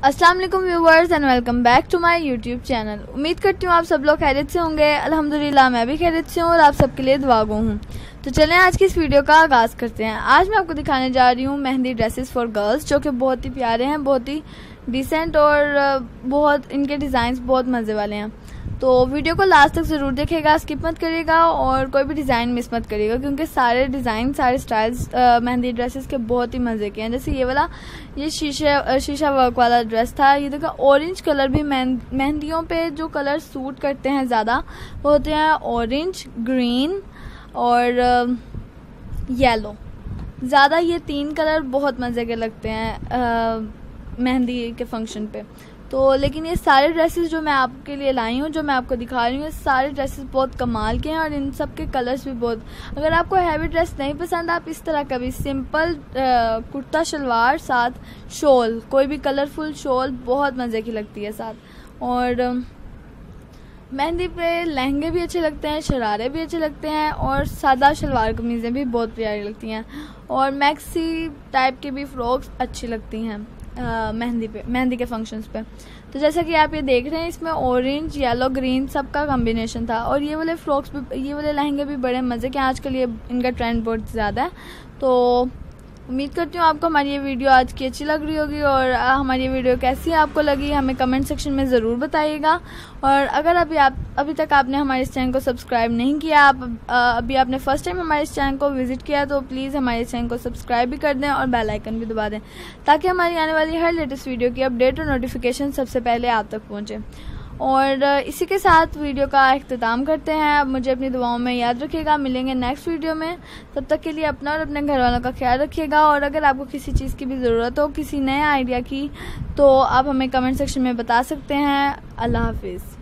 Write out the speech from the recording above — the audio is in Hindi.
वालेकुम viewers and welcome back to my YouTube channel उम्मीद करती हूँ आप सब लोग खैरियत से होंगे। अल्हम्दुलिल्लाह, मैं भी खैरियत से हूँ और आप सबके लिए दुआ गो हूँ। तो चलें आज की इस वीडियो का आगाज़ करते हैं। आज मैं आपको दिखाने जा रही हूँ मेहंदी ड्रेसेस फॉर गर्ल्स जो कि बहुत ही प्यारे हैं, बहुत ही डिसेंट और बहुत, इनके डिज़ाइन बहुत मज़े वाले हैं। तो वीडियो को लास्ट तक ज़रूर देखेगा स्किप मत करिएगा और कोई भी डिज़ाइन मिस मत करिएगा, क्योंकि सारे डिज़ाइन सारे स्टाइल्स मेहंदी ड्रेसेस के बहुत ही मज़े के हैं। जैसे ये वाला, ये शीशे शीशा वर्क वाला ड्रेस था, ये देखा ऑरेंज कलर भी मेहंदियों पे जो कलर सूट करते हैं ज़्यादा, वो होते हैं ऑरेंज ग्रीन और येलो ज़्यादा ये तीन कलर बहुत मज़े के लगते हैं मेहंदी के फ़ंक्शन पे। तो लेकिन ये सारे ड्रेसेस जो मैं आपके लिए लाई हूँ, जो मैं आपको दिखा रही हूँ, ये सारे ड्रेसेस बहुत कमाल के हैं और इन सब के कलर्स भी बहुत। अगर आपको हैवी ड्रेस नहीं पसंद, आप इस तरह का भी सिंपल कुर्ता शलवार साथ शॉल कोई भी कलरफुल शॉल बहुत मज़े की लगती है साथ। और मेहंदी पे लहंगे भी अच्छे लगते हैं, शरारे भी अच्छे लगते हैं और सादा शलवार कमीज़ें भी बहुत प्यारी लगती हैं। और मैक्सी टाइप की भी फ्रॉक्स अच्छी लगती हैं। मेहंदी पे, मेहंदी के फ़ंक्शंस पे। तो जैसा कि आप ये देख रहे हैं, इसमें ऑरेंज येलो ग्रीन सब का कॉम्बिनेशन था। और ये वाले फ्रॉक्स भी, ये वाले लहंगे भी बड़े मज़े के आजकल ये, इनका ट्रेंड बहुत ज़्यादा है। तो उम्मीद करती हूँ आपको हमारी ये वीडियो आज की अच्छी लग रही होगी और हमारी ये वीडियो कैसी आपको लगी, हमें कमेंट सेक्शन में ज़रूर बताइएगा। और अगर अभी आप, अभी तक आपने हमारे इस चैनल को सब्सक्राइब नहीं किया, आप अभी आपने फ़र्स्ट टाइम हमारे इस चैनल को विज़िट किया तो प्लीज़ हमारे इस चैनल को सब्सक्राइब भी कर दें और बेल आइकन भी दबा दें, ताकि हमारी आने वाली हर लेटेस्ट वीडियो की अपडेट और नोटिफिकेशन सबसे पहले आप तक पहुँचे। और इसी के साथ वीडियो का अख्ताम करते हैं। अब मुझे अपनी दुआओं में याद रखिएगा। मिलेंगे नेक्स्ट वीडियो में। तब तक के लिए अपना और अपने घर वालों का ख्याल रखिएगा। और अगर आपको किसी चीज़ की भी ज़रूरत हो, किसी नए आइडिया की तो आप हमें कमेंट सेक्शन में बता सकते हैं। अल्लाह हाफिज़।